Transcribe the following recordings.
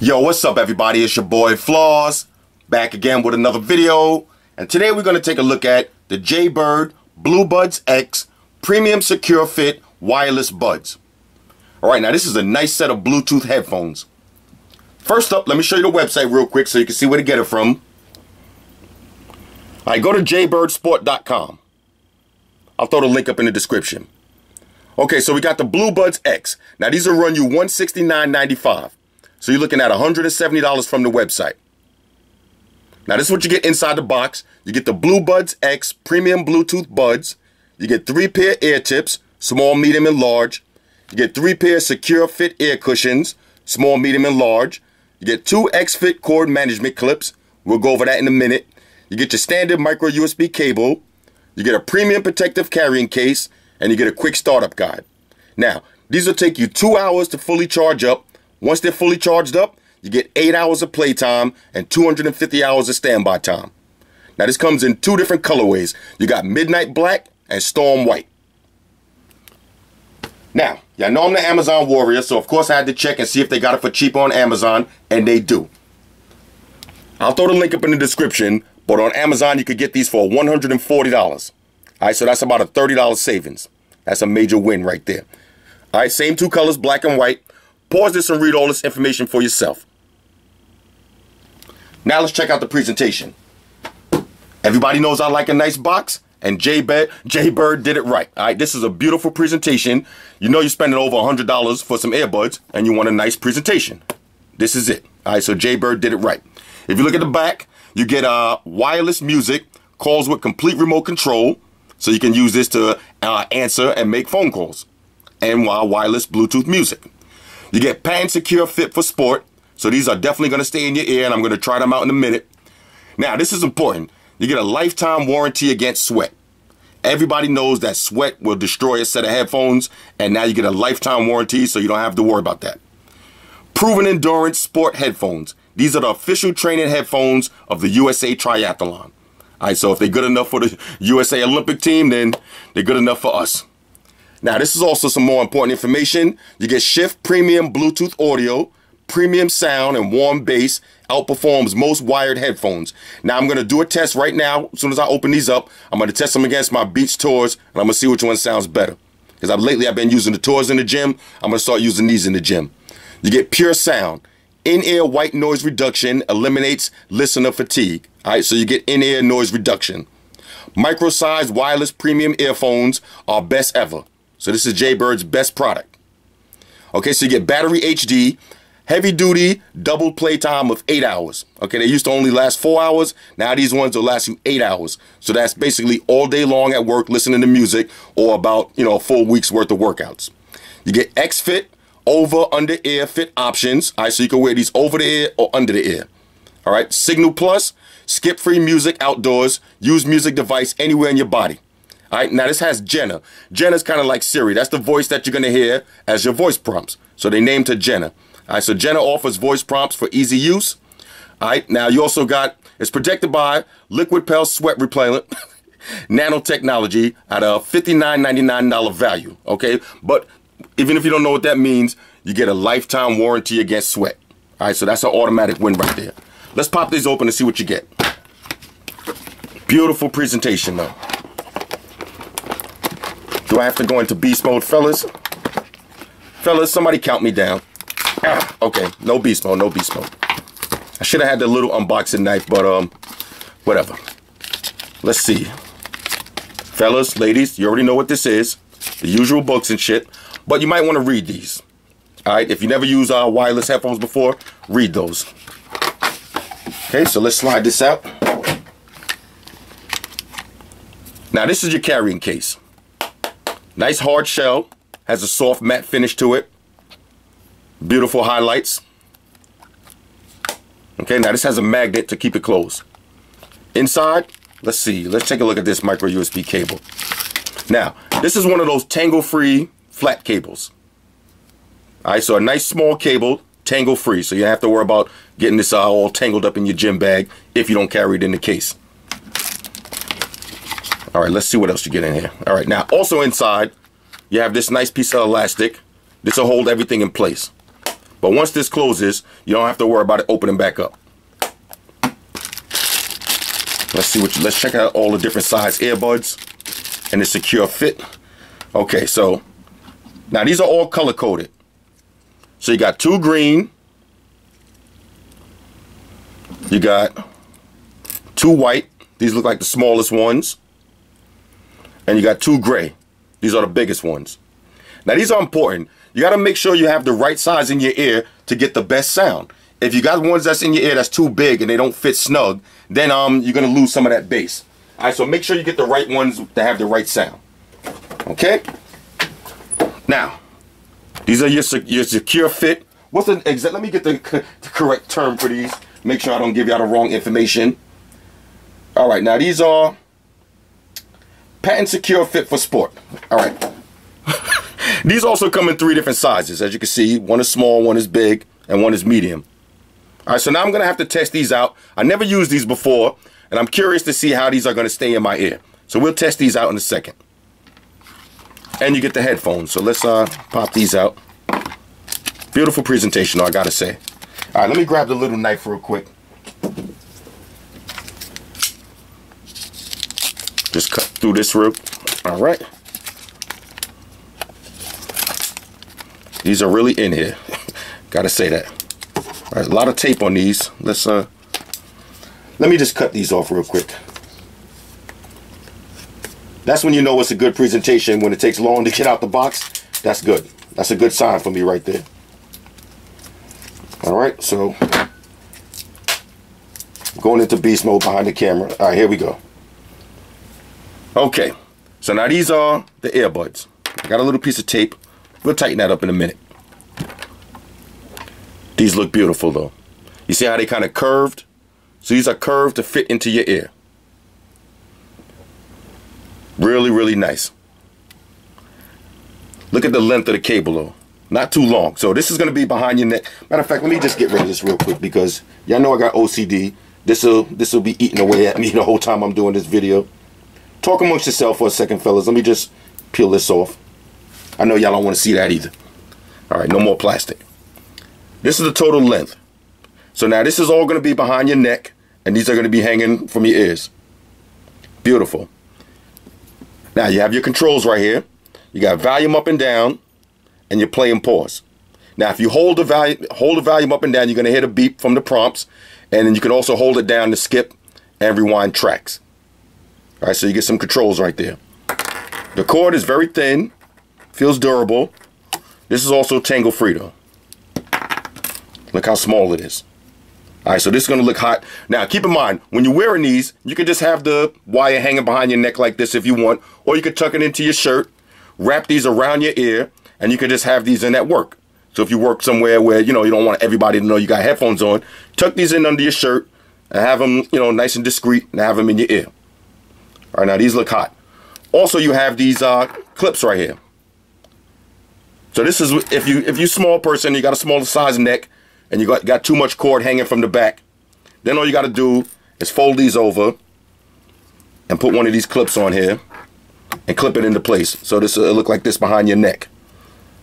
Yo, what's up everybody? It's your boy Floss, back again with another video. And today we're going to take a look at the Jaybird BlueBuds X Premium Secure Fit Wireless Buds. Alright, now this is a nice set of Bluetooth headphones. First up, let me show you the website real quick so you can see where to get it from. Alright, go to jaybirdsport.com. I'll throw the link up in the description. Okay, so we got the BlueBuds X. Now these will run you $169.95. So you're looking at $170 from the website. Now this is what you get inside the box. You get the BlueBuds X premium Bluetooth buds. You get three pair ear tips, small, medium, and large. You get three pair secure fit ear cushions, small, medium, and large. You get two X-Fit cord management clips. We'll go over that in a minute. You get your standard micro USB cable. You get a premium protective carrying case, and you get a quick startup guide. Now, these will take you two hours to fully charge up once they're fully charged up, you get 8 hours of playtime and 250 hours of standby time. Now this comes in two different colorways. You got Midnight Black and Storm White. Now, y'all know I'm the Amazon warrior, so of course I had to check and see if they got it for cheap on Amazon, and they do. I'll throw the link up in the description, but on Amazon you could get these for $140. Alright, so that's about a $30 savings. That's a major win right there. Alright, same two colors, black and white. Pause this and read all this information for yourself. Now let's check out the presentation. Everybody knows I like a nice box, and Jaybird, Jaybird did it right. All right, this is a beautiful presentation. You know you're spending over $100 for some earbuds, and you want a nice presentation. This is it. All right, so Jaybird did it right. If you look at the back, you get uh, wireless music, calls with complete remote control, so you can use this to uh, answer and make phone calls, and uh, wireless Bluetooth music. You get Pan Secure Fit for Sport. So these are definitely going to stay in your ear, and I'm going to try them out in a minute. Now, this is important. You get a lifetime warranty against sweat. Everybody knows that sweat will destroy a set of headphones, and now you get a lifetime warranty, so you don't have to worry about that. Proven Endurance Sport Headphones. These are the official training headphones of the USA Triathlon. All right, so if they're good enough for the USA Olympic team, then they're good enough for us. Now, this is also some more important information. You get Shift Premium Bluetooth audio, premium sound, and warm bass outperforms most wired headphones. Now, I'm going to do a test right now. As soon as I open these up, I'm going to test them against my Beats Tours, and I'm going to see which one sounds better. Because I've lately I've been using the Tours in the gym. I'm going to start using these in the gym. You get pure sound. In-ear white noise reduction eliminates listener fatigue. All right, so you get in-ear noise reduction. Micro-sized wireless premium earphones are best ever. So this is Jaybird's best product. Okay, so you get battery HD, heavy duty, double play time of eight hours. Okay, they used to only last four hours. Now these ones will last you eight hours. So that's basically all day long at work listening to music or about, you know, a full week's worth of workouts. You get X-Fit, over, under ear fit options. All right, so you can wear these over the ear or under the ear. All right, Signal Plus, skip free music outdoors, use music device anywhere in your body. All right, now this has Jenna. Jenna's kind of like Siri. That's the voice that you're going to hear as your voice prompts. So they named her Jenna. All right, so Jenna offers voice prompts for easy use. All right, now you also got, it's protected by Liquipel Sweat Repellent. nanotechnology at a $59.99 value, okay? But even if you don't know what that means, you get a lifetime warranty against sweat. All right, so that's an automatic win right there. Let's pop these open and see what you get. Beautiful presentation though. Do I have to go into beast mode, fellas? Fellas, somebody count me down. Ah, okay, no beast mode, no beast mode. I should have had the little unboxing knife, but um, whatever. Let's see. Fellas, ladies, you already know what this is. The usual books and shit. But you might want to read these. Alright, if you never use uh, wireless headphones before, read those. Okay, so let's slide this out. Now this is your carrying case. Nice hard shell. Has a soft matte finish to it. Beautiful highlights. Okay, now this has a magnet to keep it closed. Inside, let's see. Let's take a look at this micro USB cable. Now, this is one of those tangle-free flat cables. All right, so a nice small cable, tangle-free, so you don't have to worry about getting this uh, all tangled up in your gym bag if you don't carry it in the case. All right, let's see what else you get in here. All right, now also inside, you have this nice piece of elastic. This will hold everything in place. But once this closes, you don't have to worry about it opening back up. Let's see what you, let's check out all the different size earbuds and the secure fit. Okay, so now these are all color coded. So you got two green, you got two white, these look like the smallest ones, and you got two gray. These are the biggest ones. Now these are important. You got to make sure you have the right size in your ear to get the best sound. If you got ones that's in your ear that's too big and they don't fit snug, then um you're gonna lose some of that bass. All right, so make sure you get the right ones that have the right sound. Okay. Now, these are your your secure fit. What's the exact? Let me get the, the correct term for these. Make sure I don't give y'all the wrong information. All right, now these are patent secure fit for sport. All right. these also come in three different sizes, as you can see. One is small, one is big, and one is medium. All right, so now I'm gonna have to test these out. I never used these before, and I'm curious to see how these are gonna stay in my ear. So we'll test these out in a second. And you get the headphones. So let's uh, pop these out. Beautiful presentation, I gotta say. All right, let me grab the little knife real quick. Just cut through this real. All right. These are really in here. gotta say that. Right, a lot of tape on these. Let's uh let me just cut these off real quick. That's when you know it's a good presentation. When it takes long to get out the box, that's good. That's a good sign for me right there. All right, so going into beast mode behind the camera. All right, here we go. Okay, so now these are the earbuds. I got a little piece of tape. We'll tighten that up in a minute. These look beautiful though. You see how they kind of curved? So these are curved to fit into your ear. Really, really nice. Look at the length of the cable though. Not too long. So this is going to be behind your neck. Matter of fact, let me just get rid of this real quick because y'all know I got OCD. This will this will be eating away at me the whole time I'm doing this video. Talk amongst yourself for a second, fellas. Let me just peel this off. I know y'all don't want to see that either. All right, no more plastic. This is the total length. So now this is all going to be behind your neck, and these are going to be hanging from your ears. Beautiful. Now you have your controls right here. You got volume up and down, and your play and pause. Now if you hold the volume, hold the volume up and down, you're going to hear a beep from the prompts, and then you can also hold it down to skip and rewind tracks. All right, so you get some controls right there. The cord is very thin, feels durable. This is also tangle free though. Look how small it is. All right, so this is gonna look hot. Now, keep in mind, when you're wearing these, you can just have the wire hanging behind your neck like this if you want, or you could tuck it into your shirt, wrap these around your ear, and you can just have these in at work. So if you work somewhere where, you know, you don't want everybody to know you got headphones on, tuck these in under your shirt and have them, you know, nice and discreet and have them in your ear. All right, now these look hot. Also, you have these uh, clips right here. So this is if you if you're small person, you got a smaller size neck, and you got, got too much cord hanging from the back, then all you got to do is fold these over and put one of these clips on here and clip it into place. So this will look like this behind your neck.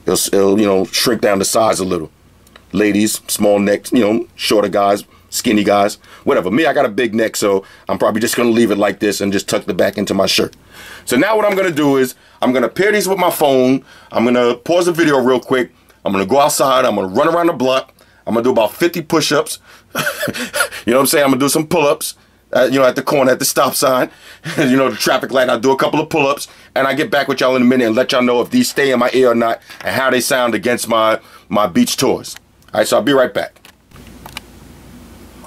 It'll, it'll, you know, shrink down the size a little. Ladies, small necks, you know, shorter guys, skinny guys, whatever. Me, I got a big neck, so I'm probably just going to leave it like this and just tuck the back into my shirt. So now what I'm going to do is I'm going to pair these with my phone. I'm going to pause the video real quick. I'm going to go outside. I'm going to run around the block. I'm gonna do about 50 push-ups. you know what I'm saying? I'm gonna do some pull-ups. Uh, you know, at the corner, at the stop sign, you know, the traffic light. I'll do a couple of pull-ups, and I get back with y'all in a minute and let y'all know if these stay in my ear or not, and how they sound against my my Beats Tours. All right, so I'll be right back.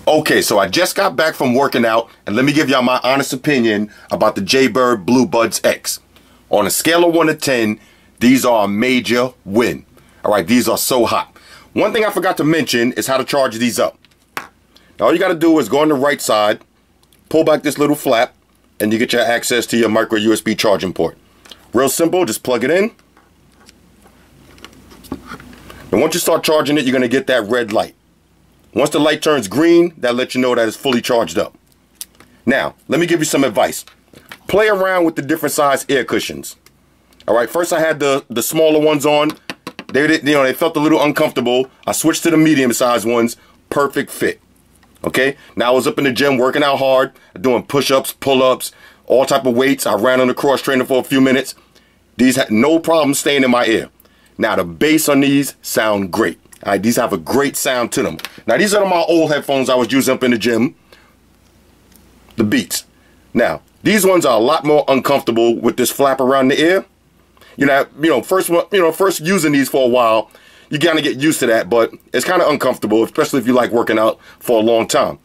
Okay, so I just got back from working out, and let me give y'all my honest opinion about the Jaybird Blue Buds X. On a scale of 1 to 10, these are a major win. All right, these are so hot. One thing I forgot to mention is how to charge these up. Now all you got to do is go on the right side, pull back this little flap, and you get your access to your micro USB charging port. Real simple, just plug it in. And once you start charging it, you're going to get that red light. Once the light turns green, that lets you know that it's fully charged up. Now, let me give you some advice. Play around with the different size ear cushions. All right, first I had the, the smaller ones on, they did, you know they felt a little uncomfortable. I switched to the medium size ones. Perfect fit. Okay. Now I was up in the gym working out hard, doing push-ups, pull-ups, all type of weights. I ran on the cross trainer for a few minutes. These had no problem staying in my ear. Now the bass on these sound great. All right, these have a great sound to them. Now these are my old headphones I was using up in the gym. The Beats. Now these ones are a lot more uncomfortable with this flap around the ear. You know, you know, first one, you know, first using these for a while, you of get used to that, but it's kind of uncomfortable, especially if you like working out for a long time.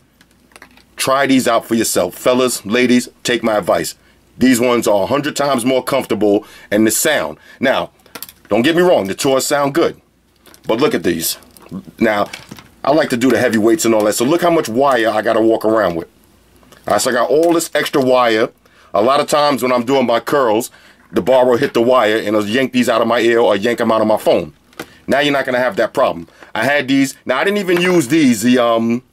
Try these out for yourself. Fellas, ladies, take my advice. These ones are a 100 times more comfortable and the sound. Now, don't get me wrong, the tours sound good. But look at these. Now, I like to do the heavy weights and all that. So look how much wire I got to walk around with. All right, so I got all this extra wire. A lot of times when I'm doing my curls, the bar will hit the wire and I'll yank these out of my ear or yank them out of my phone. Now you're not going to have that problem. I had these. Now I didn't even use these, the um,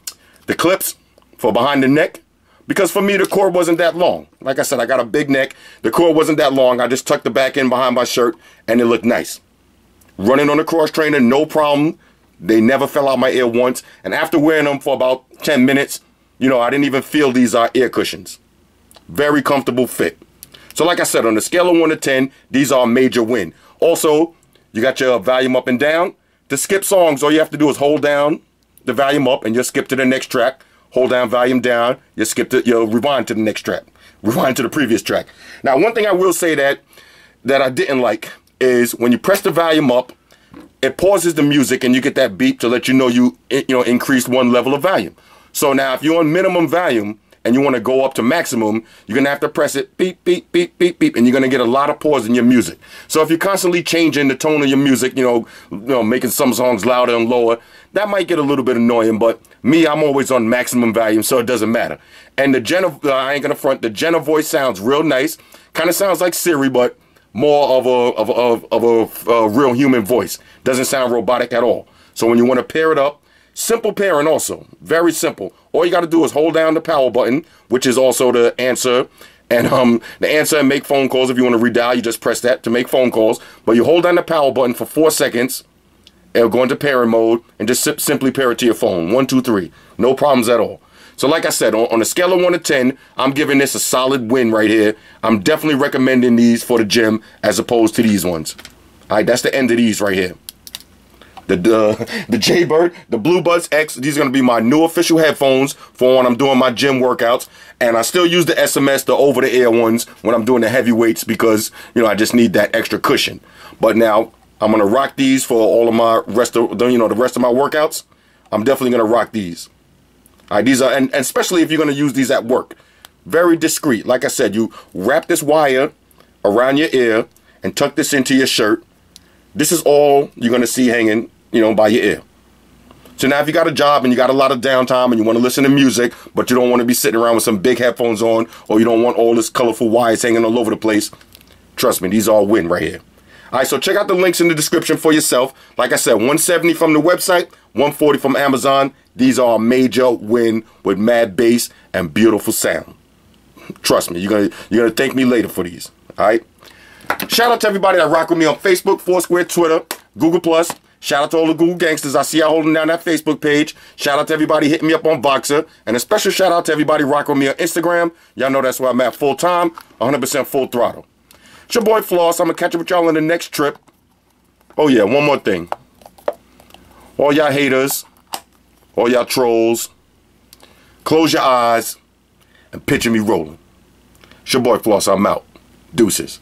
the clips for behind the neck. Because for me, the cord wasn't that long. Like I said, I got a big neck. The cord wasn't that long. I just tucked the back end behind my shirt and it looked nice. Running on the cross trainer, no problem. They never fell out my ear once. And after wearing them for about 10 minutes, you know, I didn't even feel these uh, ear cushions. Very comfortable fit. So like I said, on a scale of 1 to 10, these are a major win. Also, you got your volume up and down. To skip songs, all you have to do is hold down the volume up and just skip to the next track hold down volume down, you'll skip to, you'll rewind to the next track, rewind to the previous track. Now, one thing I will say that that I didn't like is when you press the volume up, it pauses the music and you get that beep to let you know you you know increased one level of volume. So now if you're on minimum volume, and you want to go up to maximum, you're going to have to press it beep, beep, beep, beep, beep, and you're going to get a lot of pause in your music. So if you're constantly changing the tone of your music, you know, you know, making some songs louder and lower, that might get a little bit annoying, but me, I'm always on maximum volume, so it doesn't matter. And the Jenna, uh, I ain't to front, the Jenna voice sounds real nice. Kind of sounds like Siri, but more of a, of of, of a, a real human voice. Doesn't sound robotic at all. So when you want to pair it up, Simple pairing also. Very simple. All you got to do is hold down the power button, which is also the answer. And um, the answer and make phone calls. If you want to redial, you just press that to make phone calls. But you hold down the power button for four seconds. It'll go into pairing mode and just simply pair it to your phone. One, two, three. No problems at all. So like I said, on, on a scale of 1 to 10, I'm giving this a solid win right here. I'm definitely recommending these for the gym as opposed to these ones. All right, that's the end of these right here the uh, the Jaybird, the Blue Buds X. These are gonna be my new official headphones for when I'm doing my gym workouts. And I still use the SMS, the over-the-air ones, when I'm doing the heavy weights because you know I just need that extra cushion. But now I'm gonna rock these for all of my rest of you know the rest of my workouts. I'm definitely gonna rock these. All right, these are and, and especially if you're gonna use these at work. Very discreet. Like I said, you wrap this wire around your ear and tuck this into your shirt. This is all you're gonna see hanging you know, by your ear. So now if you got a job and you got a lot of downtime and you want to listen to music, but you don't want to be sitting around with some big headphones on, or you don't want all this colorful wires hanging all over the place, trust me, these all win right here. All right, so check out the links in the description for yourself. Like I said, 170 from the website, 140 from Amazon. These are a major win with mad bass and beautiful sound. Trust me, you're gonna you're gonna thank me later for these. All right. Shout out to everybody that rock with me on Facebook, Foursquare, Twitter, Google Plus. Shout out to all the Google gangsters. I see y'all holding down that Facebook page. Shout out to everybody hitting me up on Voxer. And a special shout out to everybody rocking with me on Instagram. Y'all know that's where I'm at full time, 100% full throttle. It's your boy Floss. I'm going to catch up with y'all on the next trip. Oh, yeah, one more thing. All y'all haters, all y'all trolls, close your eyes and picture me rolling. It's your boy Floss. I'm out. Deuces.